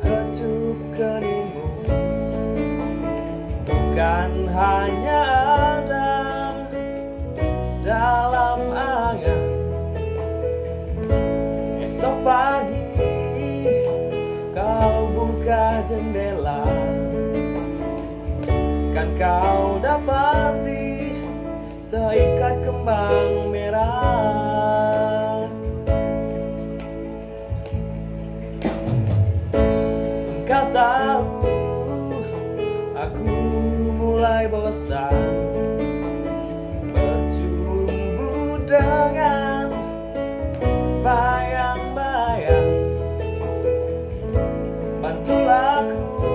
kecup keningmu bukan hanya ada dalam angan. Esok pagi kau buka jendela. Kan kau dapati seikat kembang merah. Aku mulai bosan Berjumbu dengan Bayang-bayang. Bantulah aku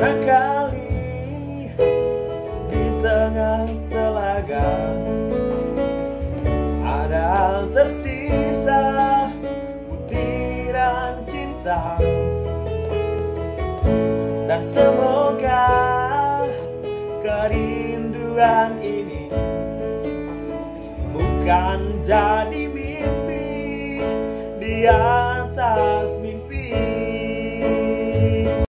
barangkali di tengah telaga ada tersisa butiran cinta. Dan semoga kerinduan ini bukan jadi mimpi dia